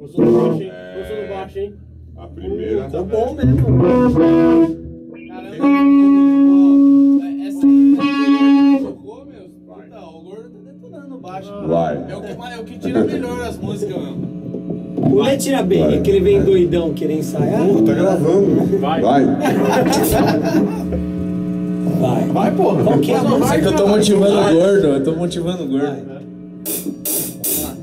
Gostou do baixo, hein? Gostou do baixo, hein? A primeira tá Ficou bom mesmo. Caramba, essa aí tocou, meu. Puta, o gordo tá detonando baixo. Vai. É o que, mais- é o que tira melhor as músicas, meu. O Lê tira bem, é que ele vem doidão querer ensaiar. Porra, tá gravando. Vai. Vai. Vai. Vai, porra. Qual que é a música? vai, É que eu tô motivando o Vai. gordo, eu tô motivando o gordo. Vai.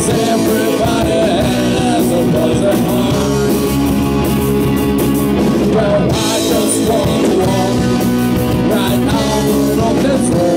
Cause everybody has a heart. Well, I just wanna walk right out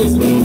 is me.